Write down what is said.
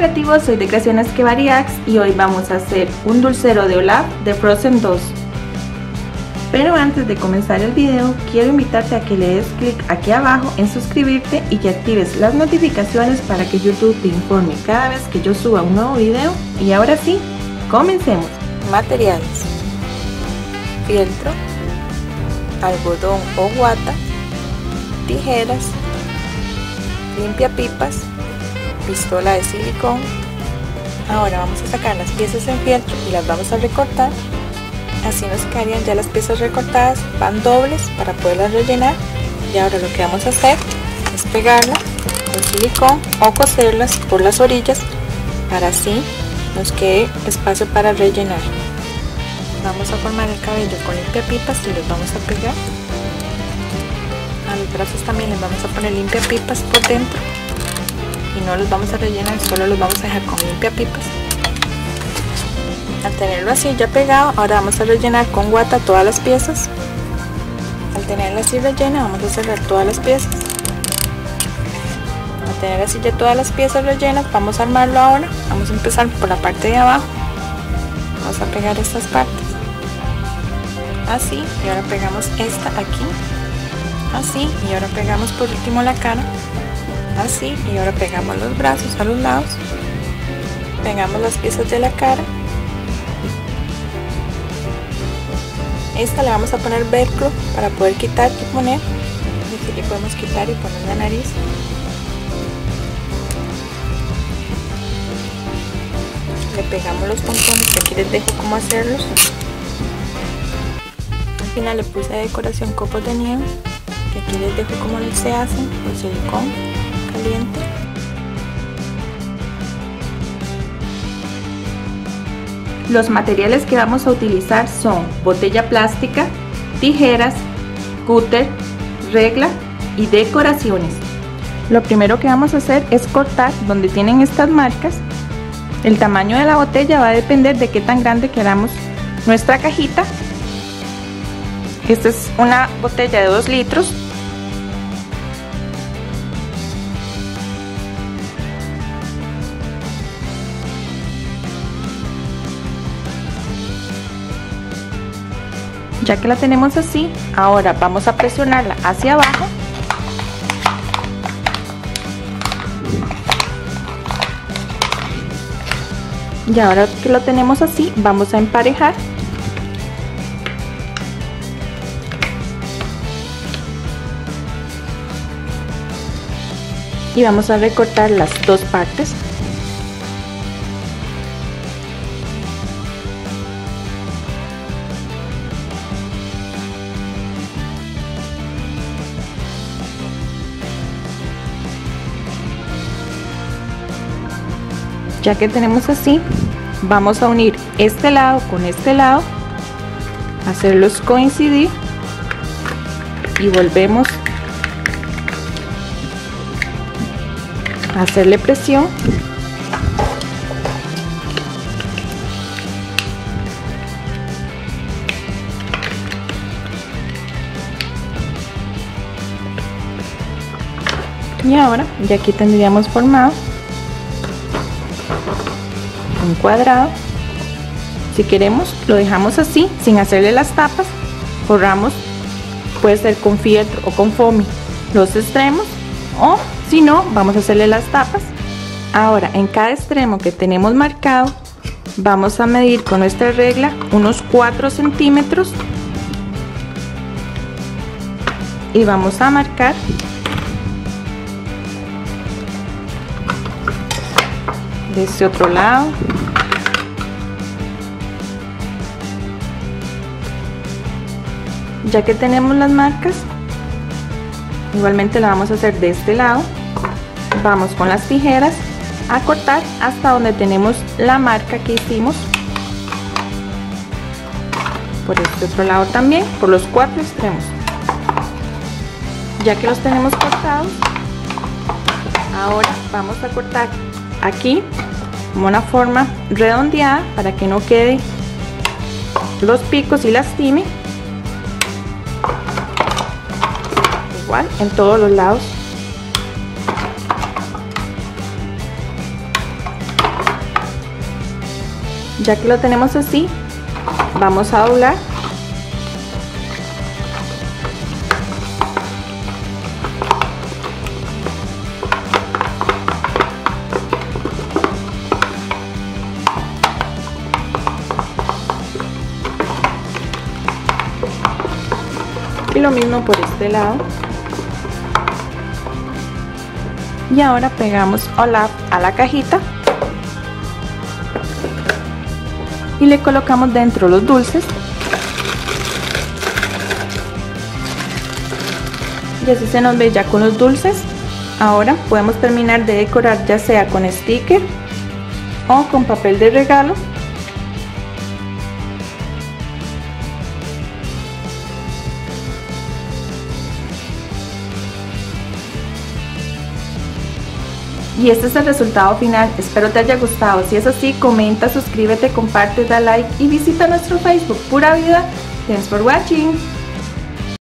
Creativos, soy de Creaciones que y hoy vamos a hacer un dulcero de Olaf de Frozen 2. Pero antes de comenzar el video, quiero invitarte a que le des clic aquí abajo en suscribirte y que actives las notificaciones para que YouTube te informe cada vez que yo suba un nuevo video. Y ahora sí, comencemos. Materiales. Fieltro, algodón o guata, tijeras, limpia pipas, pistola de silicón. Ahora vamos a sacar las piezas en fieltro y las vamos a recortar. Así nos quedarían ya las piezas recortadas, van dobles para poderlas rellenar. Y ahora lo que vamos a hacer es pegarla con silicón o coserlas por las orillas para así nos quede espacio para rellenar. Vamos a formar el cabello con limpia pipas y los vamos a pegar. A los brazos también les vamos a poner limpia pipas por dentro y no los vamos a rellenar, solo los vamos a dejar con limpia pipas. Al tenerlo así ya pegado, ahora vamos a rellenar con guata todas las piezas. Al tenerla así rellena, vamos a cerrar todas las piezas. Al tener así ya todas las piezas rellenas, vamos a armarlo ahora. Vamos a empezar por la parte de abajo. Vamos a pegar estas partes. Así, y ahora pegamos esta aquí. Así, y ahora pegamos por último la cara así y ahora pegamos los brazos a los lados. Pegamos las piezas de la cara. Esta le vamos a poner velcro para poder quitar y poner. Y aquí le podemos quitar y poner la nariz. Le pegamos los pompones que aquí les dejo cómo hacerlos. Al final le puse de decoración copos de nieve que aquí les dejo cómo se hacen con silicón Los materiales que vamos a utilizar son botella plástica, tijeras, cúter, regla y decoraciones. Lo primero que vamos a hacer es cortar donde tienen estas marcas. El tamaño de la botella va a depender de qué tan grande queramos nuestra cajita. Esta es una botella de 2 litros Ya que la tenemos así, ahora vamos a presionarla hacia abajo. Y ahora que lo tenemos así, vamos a emparejar. Y vamos a recortar las dos partes. Ya que tenemos así vamos a unir este lado con este lado hacerlos coincidir y volvemos a hacerle presión. Y ahora ya aquí tendríamos formado un cuadrado. Si queremos lo dejamos así sin hacerle las tapas forramos puede ser con fieltro o con foamy los extremos o si no vamos a hacerle las tapas. Ahora en cada extremo que tenemos marcado vamos a medir con nuestra regla unos 4 centímetros y vamos a marcar de este otro lado. Ya que tenemos las marcas igualmente la vamos a hacer de este lado. Vamos con las tijeras a cortar hasta donde tenemos la marca que hicimos. Por este otro lado también por los cuatro extremos. Ya que los tenemos cortados ahora vamos a cortar aquí como una forma redondeada para que no quede los picos y lastime. Igual en todos los lados. Ya que lo tenemos así vamos a doblar. Y lo mismo por este lado. Y ahora pegamos Olaf a la cajita. Y le colocamos dentro los dulces. Y así se nos ve ya con los dulces. Ahora podemos terminar de decorar ya sea con sticker o con papel de regalo Y este es el resultado final, espero te haya gustado, si es así comenta, suscríbete, comparte, da like y visita nuestro Facebook Pura Vida. Thanks for watching.